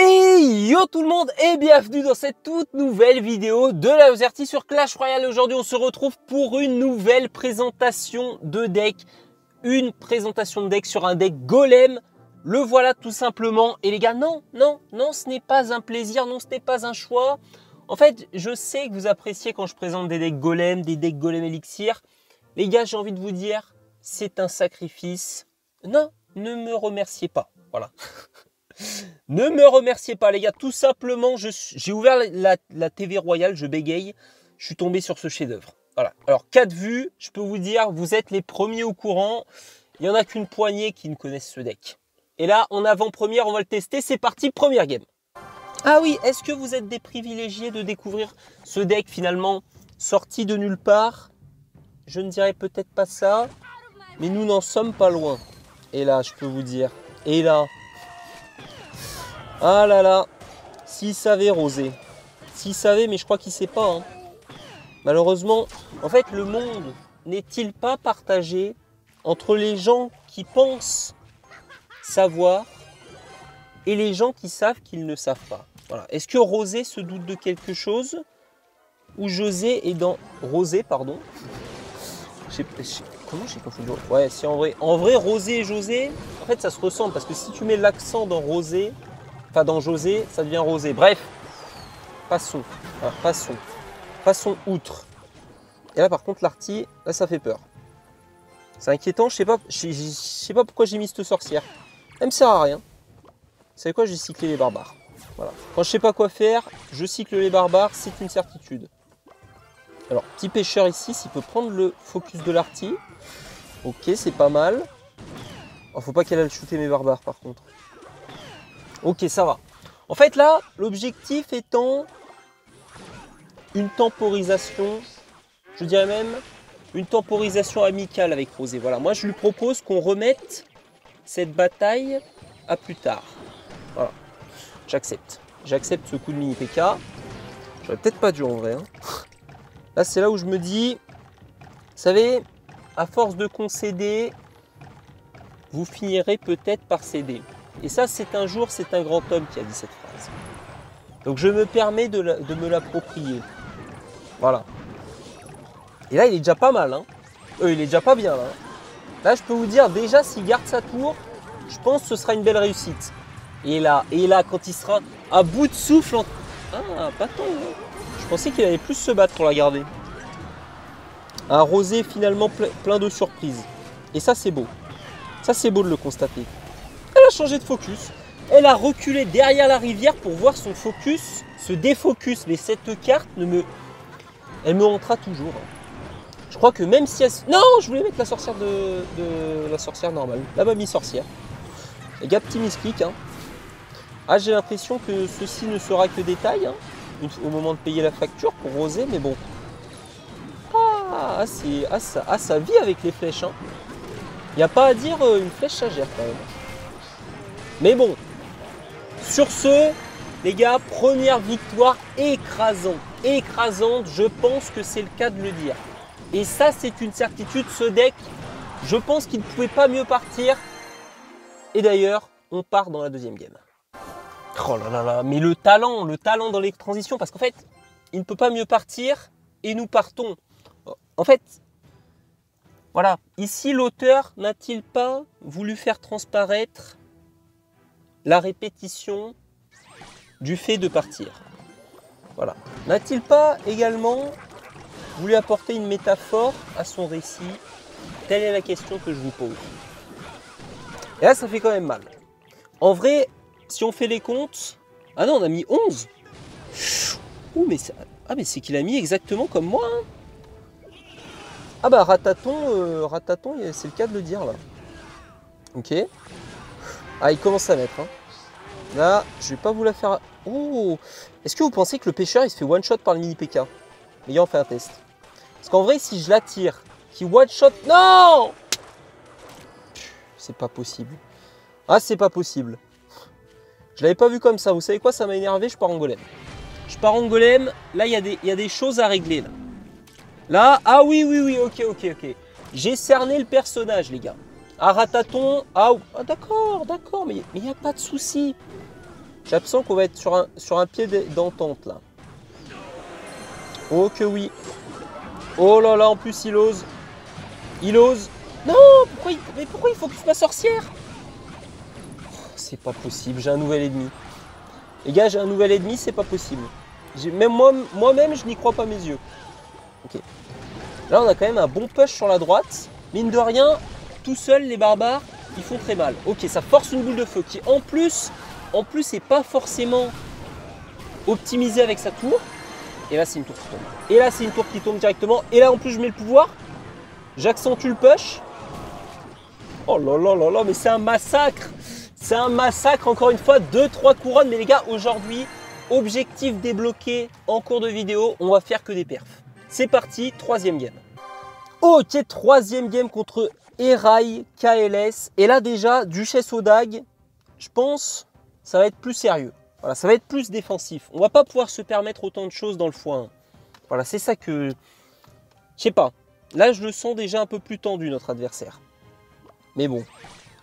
Et yo tout le monde et bienvenue dans cette toute nouvelle vidéo de la Ozerty sur Clash Royale. Aujourd'hui on se retrouve pour une nouvelle présentation de deck. Une présentation de deck sur un deck golem. Le voilà tout simplement. Et les gars, non, non, non, ce n'est pas un plaisir, non, ce n'est pas un choix. En fait, je sais que vous appréciez quand je présente des decks golem, des decks golem élixir. Les gars, j'ai envie de vous dire, c'est un sacrifice. Non, ne me remerciez pas. Voilà. Ne me remerciez pas, les gars. Tout simplement, j'ai ouvert la, TV Royale, je bégaye. Je suis tombé sur ce chef-d'œuvre. Voilà. Alors, 4 vues, je peux vous dire, vous êtes les premiers au courant. Il n'y en a qu'une poignée qui ne connaissent ce deck. Et là, en avant-première, on va le tester. C'est parti, première game. Ah oui, est-ce que vous êtes des privilégiés de découvrir ce deck finalement sorti de nulle part? Je ne dirais peut-être pas ça, mais nous n'en sommes pas loin. Et là, je peux vous dire, et là, ah là là, s'il savait Rosé. S'il savait, mais je crois qu'il sait pas. Hein. Malheureusement, en fait, le monde n'est-il pas partagé entre les gens qui pensent savoir et les gens qui savent qu'ils ne savent pas? Est-ce que Rosé se doute de quelque chose? Ou José est dans... Rosé, pardon. Comment j'ai confondu? Ouais, si en vrai. En vrai, Rosé et José, en fait, ça se ressemble parce que si tu mets l'accent dans Rosé, Enfin, dans José, ça devient Rosé. Bref, passons. passons. Passons outre. Et là, par contre, l'arty, là, ça fait peur. C'est inquiétant. Je sais pas, sais pas pourquoi j'ai mis cette sorcière. Elle me sert à rien. Vous savez quoi J'ai cyclé les barbares. Voilà. Quand je sais pas quoi faire, je cycle les barbares, c'est une certitude. Alors, petit pêcheur ici, s'il peut prendre le focus de l'arty. Ok, c'est pas mal. Oh, faut pas qu'elle aille shooter mes barbares par contre. Ok, ça va. En fait, là, l'objectif étant une temporisation, je dirais même une temporisation amicale avec Rosé. Voilà, moi je lui propose qu'on remette cette bataille à plus tard. Voilà, j'accepte. J'accepte ce coup de mini PK. J'aurais peut-être pas dû en vrai. Hein. Là, c'est là où je me dis, vous savez, à force de concéder, vous finirez peut-être par céder. Et ça, c'est un jour, c'est un grand homme qui a dit cette phrase. Donc je me permets de, me l'approprier. Voilà. Et là, il est déjà pas mal. Hein. Euh, il est déjà pas bien. Là. là, je peux vous dire, déjà, s'il garde sa tour, je pense que ce sera une belle réussite. Et là, et là quand il sera à bout de souffle... Ah, pas tant. Hein. Je pensais qu'il allait plus se battre pour la garder. Un rosé finalement plein de surprises. Et ça, c'est beau. Ça, c'est beau de le constater changé de focus. Elle a reculé derrière la rivière pour voir son focus se défocus. Mais cette carte ne me... Elle me rentra toujours. Je crois que même si elle... Non, je voulais mettre la sorcière de, la sorcière normale. La mamie sorcière. Les gars, petit misclic. Hein. Ah, j'ai l'impression que ceci ne sera que détail. Hein, au moment de payer la facture pour Rosé, mais bon. Ah, c'est ah, ça, ah, vit avec les flèches. Il hein. n'y a pas à dire euh, une flèche ça gère quand même. Mais bon, sur ce, les gars, première victoire écrasante. Écrasante, je pense que c'est le cas de le dire. Et ça, c'est une certitude. Ce deck, je pense qu'il ne pouvait pas mieux partir. Et d'ailleurs, on part dans la deuxième game. Oh là là là, mais le talent, le talent dans les transitions, parce qu'en fait, il ne peut pas mieux partir et nous partons. En fait, voilà, ici l'auteur n'a-t-il pas voulu faire transparaître la répétition du fait de partir. Voilà. N'a-t-il pas également voulu apporter une métaphore à son récit? Telle est la question que je vous pose. Et là, ça fait quand même mal. En vrai, si on fait les comptes... Ah non, on a mis 11 Ouh, mais Ah, mais c'est qu'il a mis exactement comme moi hein. Ah bah, Rataton, euh, Rataton c'est le cas de le dire, là. Ok. Ah, il commence à mettre. Hein. Là, je vais pas vous la faire... Oh Est-ce que vous pensez que le pêcheur, il se fait one-shot par le mini-PK Ayant fait un test? Parce qu'en vrai, si je l'attire, qui one-shot... Non C'est pas possible. Ah, c'est pas possible. Je l'avais pas vu comme ça. Vous savez quoi? Ça m'a énervé, je pars en golem. Je pars en golem. Là, il y, y, a des choses à régler. Là. là, ah oui, oui, oui, ok, ok, ok. J'ai cerné le personnage, les gars. Ah, Rataton. Ah, ah d'accord, d'accord, mais il n'y a pas de souci. J'ai l'impression qu'on va être sur un, sur un pied d'entente là. Oh que oui. Oh là là, en plus il ose. Il ose. Non, pourquoi il, mais pourquoi il focus ma sorcière? C'est pas possible, j'ai un nouvel ennemi. Les gars, j'ai un nouvel ennemi, c'est pas possible. Même moi-même, je n'y crois pas mes yeux. Ok. Là, on a quand même un bon push sur la droite. Mine de rien, tout seul, les barbares, ils font très mal. Ok, ça force une boule de feu qui, en plus, en plus, n'est pas forcément optimisée avec sa tour. Et là, c'est une tour qui tombe. Et là, c'est une tour qui tombe directement. Et là, en plus, je mets le pouvoir. J'accentue le push. Oh là là là là, mais c'est un massacre C'est un massacre, encore une fois, 2-3 couronnes. Mais les gars, aujourd'hui, objectif débloqué en cours de vidéo, on va faire que des perfs. C'est parti, troisième game. Ok, troisième game contre Erail KLS. Et là déjà, Duchesse Odag, je pense, ça va être plus sérieux. Voilà, ça va être plus défensif. On va pas pouvoir se permettre autant de choses dans le foin. Voilà, c'est ça que... Je sais pas. Là, je le sens déjà un peu plus tendu, notre adversaire. Mais bon,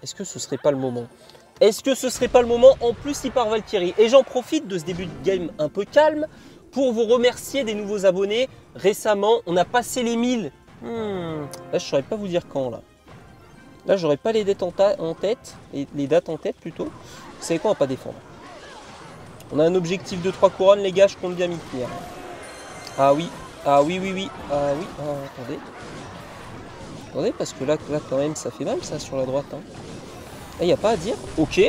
est-ce que ce serait pas le moment? Est-ce que ce serait pas le moment En plus, il part Valkyrie? Et j'en profite de ce début de game un peu calme pour vous remercier des nouveaux abonnés. Récemment, on a passé les 1000. Hmm, là, je saurais pas vous dire quand, là. Là, j'aurais pas les dates en, tête, les, dates en tête plutôt. Vous savez quoi, on va pas défendre. On a un objectif de 3 couronnes, les gars, je compte bien m'y tenir. Ah oui, ah oui, oui, oui, ah oui, ah, attendez. Attendez, parce que là, là, quand même, ça fait mal, ça, sur la droite. Il hein. n'y a pas à dire. Ok,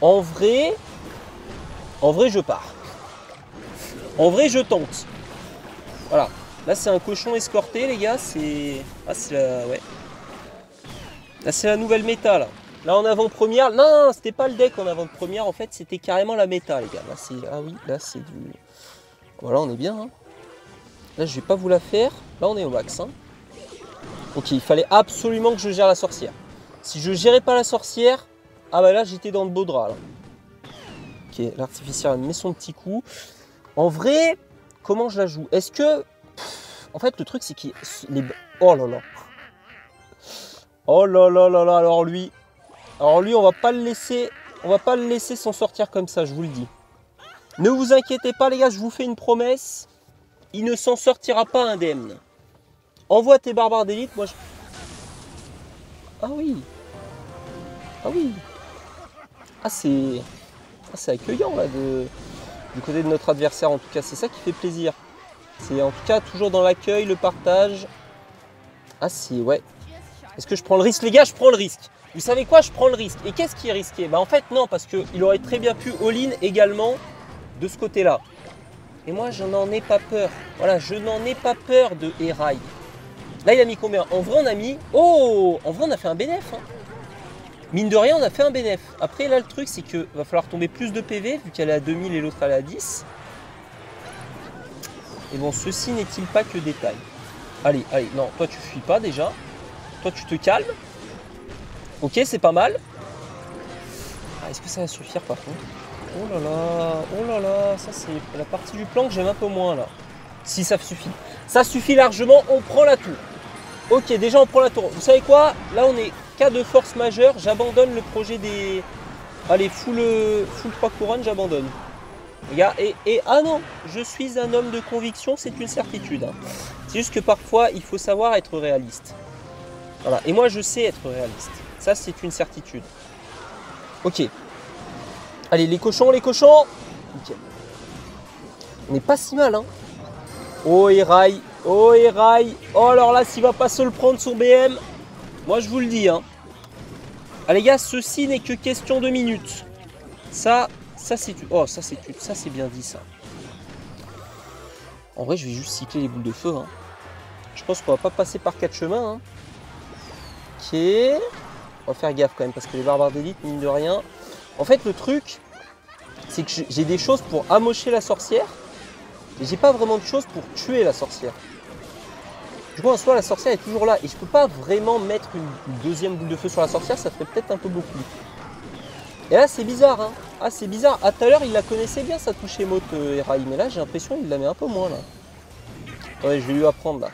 en vrai, en vrai, je pars. En vrai, je tente. Voilà. Là, c'est un cochon escorté, les gars. C'est... Ah, c'est la... Ouais. Là, c'est la nouvelle méta, là. Là, en avant-première... Non, c'était pas le deck en avant-première. En fait, c'était carrément la méta, les gars. Là, c'est... Ah oui, là, c'est du... Voilà, on est bien. Hein. Là, je vais pas vous la faire. Là, on est au max. Hein. Ok, il fallait absolument que je gère la sorcière. Si je gérais pas la sorcière... Ah bah là, j'étais dans le beau drap, là. Ok, l'artificiel met son petit coup. En vrai, comment je la joue? Est-ce que... En fait, le truc, c'est qu'il... Les... Oh là là Oh là là là là, alors lui, alors lui, on va pas le laisser, on va pas le laisser s'en sortir comme ça, je vous le dis. Ne vous inquiétez pas les gars, je vous fais une promesse, il ne s'en sortira pas indemne. Envoie tes barbares d'élite, moi je... Ah oui Ah oui Ah c'est... Ah, c'est accueillant là de... du côté de notre adversaire en tout cas, c'est ça qui fait plaisir. C'est en tout cas toujours dans l'accueil, le partage. Ah si, ouais, est-ce que je prends le risque Les gars, je prends le risque. Vous savez quoi Je prends le risque. Et qu'est-ce qui est risqué? Bah En fait, non, parce qu'il aurait très bien pu all-in également de ce côté-là. Et moi, je n'en ai pas peur. Voilà, je n'en ai pas peur de Erail. Là, il a mis combien? En vrai, on a mis... Oh En vrai, on a fait un bénéf. Hein. Mine de rien, on a fait un bénéf. Après, là, le truc, c'est qu'il va falloir tomber plus de PV, vu qu'elle est à 2000 et l'autre, elle est à 10. Et bon, ceci n'est-il pas que détail? Allez, allez, non, toi, tu fuis pas déjà. Toi, tu te calmes. Ok, c'est pas mal. Ah, est-ce que ça va suffire par contre Oh là là, oh là là, ça c'est la partie du plan que j'aime un peu moins là. Si ça suffit. Ça suffit largement, on prend la tour. Ok, déjà on prend la tour. Vous savez quoi? Là on est cas de force majeure, j'abandonne le projet des... Allez, full, full 3 couronnes, j'abandonne. Regarde, et, ah non, je suis un homme de conviction, c'est une certitude. Hein. C'est juste que parfois il faut savoir être réaliste. Voilà. Et moi, je sais être réaliste. Ça, c'est une certitude. Ok. Allez, les cochons, les cochons On n'est pas si mal, hein Oh, Erail Oh, Erail Oh, alors là, s'il va pas se le prendre sur BM, moi, je vous le dis, hein. Ah, les gars, ceci n'est que question de minutes. Ça, ça, c'est... Oh, ça, c'est ça c'est bien dit, ça. En vrai, je vais juste cycler les boules de feu, hein. Je pense qu'on va pas passer par quatre chemins, hein. Ok. On va faire gaffe quand même parce que les barbares d'élite, mine de rien. En fait, le truc, c'est que j'ai des choses pour amocher la sorcière. Mais j'ai pas vraiment de choses pour tuer la sorcière. Du coup, en soi, la sorcière est toujours là. Et je peux pas vraiment mettre une deuxième boule de feu sur la sorcière. Ça ferait peut-être un peu beaucoup. Et là, c'est bizarre. Hein. Ah, c'est bizarre. À tout à l'heure, il la connaissait bien, sa touche émote, euh, Mais là, j'ai l'impression qu'il la met un peu moins, là. Ouais, je vais lui apprendre, là.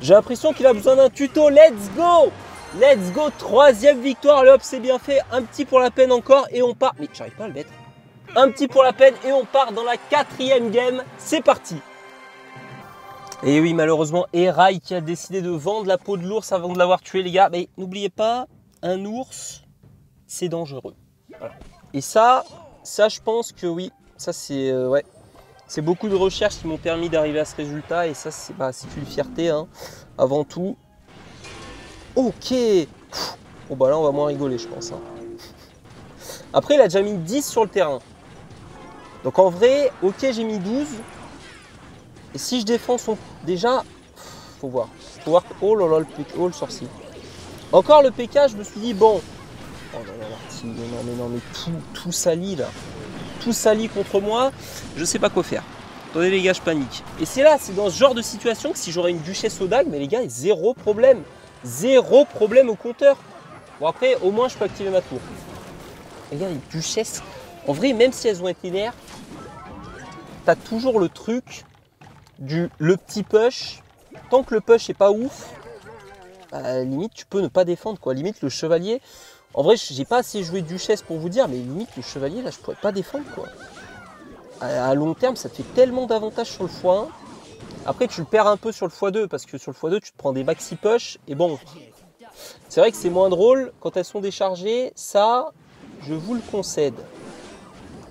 J'ai l'impression qu'il a besoin d'un tuto. Let's go Let's go Troisième victoire. Le hop, c'est bien fait. Un petit pour la peine encore. Et on part. Mais j'arrive pas à le mettre. un petit pour la peine et on part dans la quatrième game. C'est parti Et oui, malheureusement, Erail qui a décidé de vendre la peau de l'ours avant de l'avoir tué, les gars. Mais n'oubliez pas, un ours, c'est dangereux. Et ça, ça, je pense que oui, ça c'est euh, ouais, c'est beaucoup de recherches qui m'ont permis d'arriver à ce résultat. Et ça, c'est bah, une fierté, hein, avant tout. Ok Bon bah là, on va moins rigoler, je pense. Hein. Après, il a déjà mis 10 sur le terrain. Donc en vrai, ok, j'ai mis 12. Et si je défends son... Déjà, faut voir. Faut voir... Oh là là, le, oh, le sorcier. Encore le PK, je me suis dit, bon... Oh là là, mais non, mais non, mais tout, tout là. Tout sali contre moi, je sais pas quoi faire. Attendez les gars, je panique. Et c'est là, c'est dans ce genre de situation que si j'aurais une duchesse au dague, mais les gars, zéro problème. Zéro problème au compteur. Bon après, au moins je peux activer ma tour. Regarde, les duchesses. En vrai, même si elles ont été nerfs, t'as toujours le truc du le petit push. Tant que le push est pas ouf, bah, limite tu peux ne pas défendre quoi. Limite le chevalier. En vrai, j'ai pas assez joué duchesse pour vous dire, mais limite le chevalier là, je pourrais pas défendre quoi. À, long terme, ça te fait tellement d'avantages sur le x1. Après, tu le perds un peu sur le x2 parce que sur le x2, tu te prends des maxi push et bon. C'est vrai que c'est moins drôle quand elles sont déchargées. Ça, je vous le concède.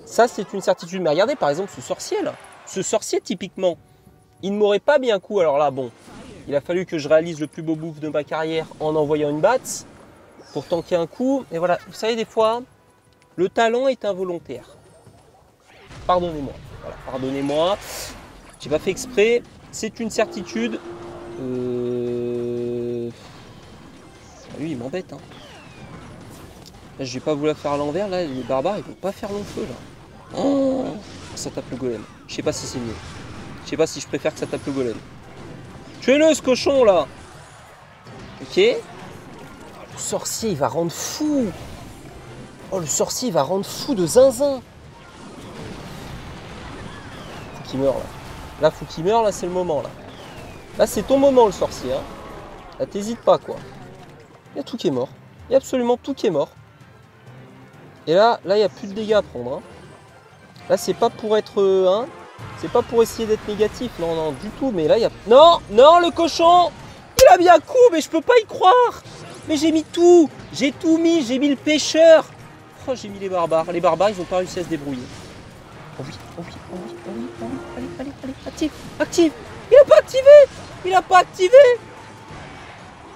Ça, c'est une certitude. Mais regardez par exemple ce sorcier là. Ce sorcier, typiquement, il ne m'aurait pas bien coup. Alors là, bon, il a fallu que je réalise le plus beau bouffe de ma carrière en envoyant une batte pour tanker un coup. Et voilà, vous savez, des fois, le talent est involontaire. Pardonnez-moi. Voilà, pardonnez-moi. J'ai pas fait exprès. C'est une certitude. Euh... Lui, il m'embête. Hein. Je vais pas vouloir faire à l'envers. Là, les barbares, ils vont pas faire long feu. Là. Oh, ça tape le golem. Je sais pas si c'est mieux. Je sais pas si je préfère que ça tape le golem. Tuez-le, ce cochon, là Ok. Sorcier, il va rendre fou. Oh, le sorcier, il va rendre fou de zinzin. Faut qu'il meure, là. Là, faut qu'il meure, là, c'est le moment, là. Là, c'est ton moment, le sorcier. Hein. Là, t'hésites pas, quoi. Il y a tout qui est mort. Il y a absolument tout qui est mort. Et là, là, il n'y a plus de dégâts à prendre. Hein. Là, c'est pas pour être... Hein, c'est pas pour essayer d'être négatif. Non, non, du tout. Mais là, il y a... Non, non, le cochon Il a bien coup, mais je peux pas y croire Mais j'ai mis tout J'ai tout mis, j'ai mis le pêcheur Oh, j'ai mis les barbares. Les barbares, ils ont pas réussi à se débrouiller. Oh oui, oh oui, oh oui, oh oui, oh oui. Allez, allez, allez, active, active Il a pas activé Il a pas activé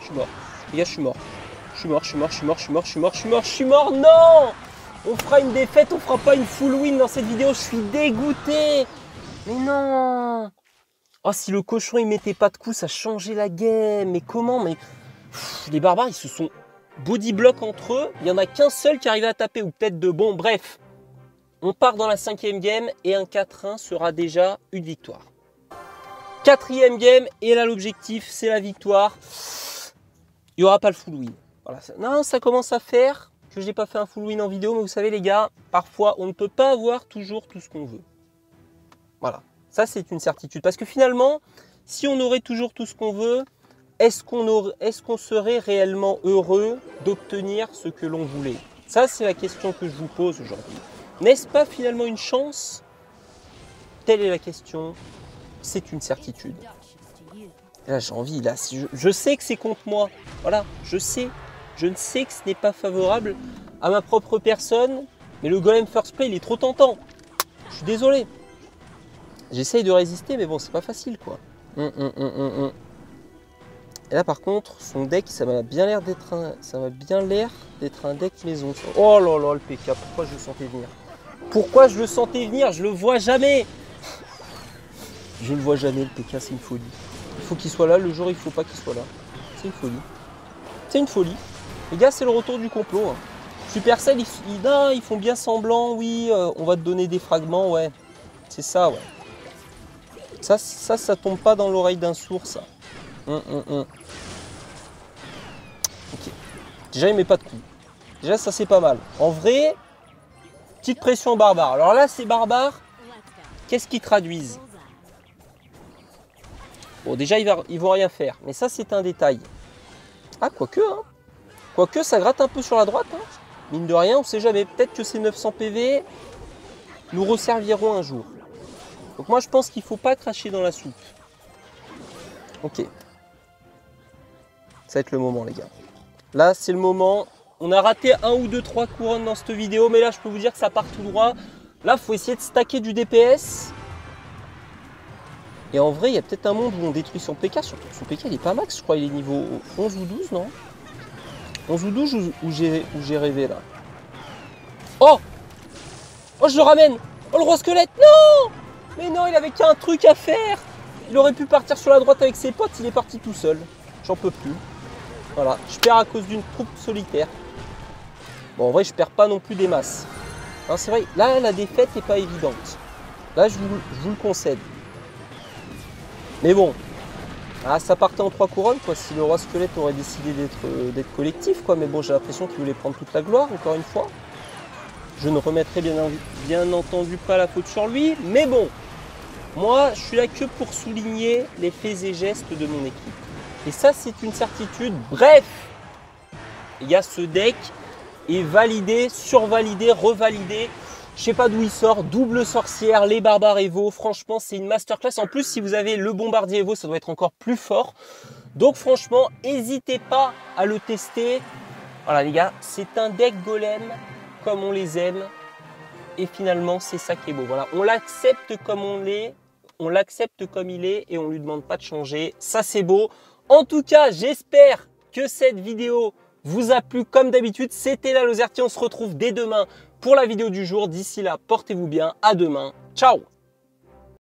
Je suis mort. Les gars, je suis mort. Je suis mort, je suis mort, je suis mort, je suis mort, je suis mort, je suis mort, je suis mort, non On fera une défaite, on fera pas une full win dans cette vidéo, je suis dégoûté Mais non Oh, si le cochon il mettait pas de coup, ça changeait la game, mais comment Mais les barbares, ils se sont body block entre eux, il y en a qu'un seul qui arrive à taper, ou peut-être de bon, bref. On part dans la cinquième game et un 4-1 sera déjà une victoire. Quatrième game, et là l'objectif c'est la victoire. Il n'y aura pas le full win. Non, ça commence à faire que je n'ai pas fait un full win en vidéo, mais vous savez les gars, parfois on ne peut pas avoir toujours tout ce qu'on veut. Voilà, ça c'est une certitude. Parce que finalement, si on aurait toujours tout ce qu'on veut, est-ce qu'on serait réellement heureux d'obtenir ce que l'on voulait? Ça c'est la question que je vous pose aujourd'hui. N'est-ce pas finalement une chance? Telle est la question. C'est une certitude. là j'ai envie, là, je, je sais que c'est contre moi. Voilà, je sais. Je ne sais que ce n'est pas favorable à ma propre personne, mais le golem first play, il est trop tentant. Je suis désolé. J'essaye de résister, mais bon, c'est pas facile, quoi. Hum, hum, hum, Et là, par contre, son deck, ça m'a bien l'air d'être un, ça m'a bien l'air d'être un deck maison. Oh là là, le PK, pourquoi je le sentais venir? Pourquoi je le sentais venir? Je le vois jamais. Je le vois jamais, le PK, c'est une folie. Il faut qu'il soit là, le jour il faut pas qu'il soit là. C'est une folie. C'est une folie. Les gars, c'est le retour du complot. Hein. Supercell, ils, ils, font bien semblant, oui, euh, on va te donner des fragments, ouais. C'est ça, ouais. Ça, ça, ça tombe pas dans l'oreille d'un sourd, ça. Hum, hum, hum. Ok. Déjà, il met pas de coups. Déjà, ça, c'est pas mal. En vrai, petite pression barbare. Alors là, c'est barbare. Qu'est-ce qu'ils traduisent? Bon, déjà, ils, ils vont rien faire. Mais ça, c'est un détail. Ah, quoique, hein. Quoique ça gratte un peu sur la droite. Hein. Mine de rien, on sait jamais. Peut-être que c'est 900 PV. nous resserviront un jour. Donc moi je pense qu'il ne faut pas cracher dans la soupe. Ok. Ça va être le moment les gars. Là c'est le moment. On a raté un ou deux, trois couronnes dans cette vidéo, mais là je peux vous dire que ça part tout droit. Là, faut essayer de stacker du DPS. Et en vrai, il y a peut-être un monde où on détruit son PK. Surtout son PK, il est pas max, je crois. Il est niveau 11 ou 12, non 11 ou 12 où j'ai rêvé là. Oh Oh, je le ramène Oh, le roi squelette Non Mais non, il avait qu'un truc à faire Il aurait pu partir sur la droite avec ses potes, il est parti tout seul. J'en peux plus. Voilà, je perds à cause d'une troupe solitaire. Bon, en vrai, je perds pas non plus des masses. Hein, c'est vrai, là, la défaite n'est pas évidente. Là, je vous, le concède. Mais bon, ah, ça partait en trois couronnes, quoi. Si le roi squelette aurait décidé euh, d'être collectif, quoi. Mais bon, j'ai l'impression qu'il voulait prendre toute la gloire, encore une fois. Je ne remettrai bien entendu pas la faute sur lui. Mais bon, moi, je suis là que pour souligner les faits et gestes de mon équipe. Et ça, c'est une certitude. Bref, il y a ce deck et validé, survalidé, revalidé. Je sais pas d'où il sort, double sorcière, les barbares Evo. Franchement, c'est une masterclass. En plus, si vous avez le bombardier Evo, ça doit être encore plus fort. Donc franchement, n'hésitez pas à le tester. Voilà les gars, c'est un deck golem comme on les aime. Et finalement, c'est ça qui est beau. Voilà, on l'accepte comme on l'est, on l'accepte comme il est et on lui demande pas de changer. Ça, c'est beau. En tout cas, j'espère que cette vidéo vous a plu comme d'habitude. C'était la Lozertie. On se retrouve dès demain pour la vidéo du jour. D'ici là, portez-vous bien. À demain. Ciao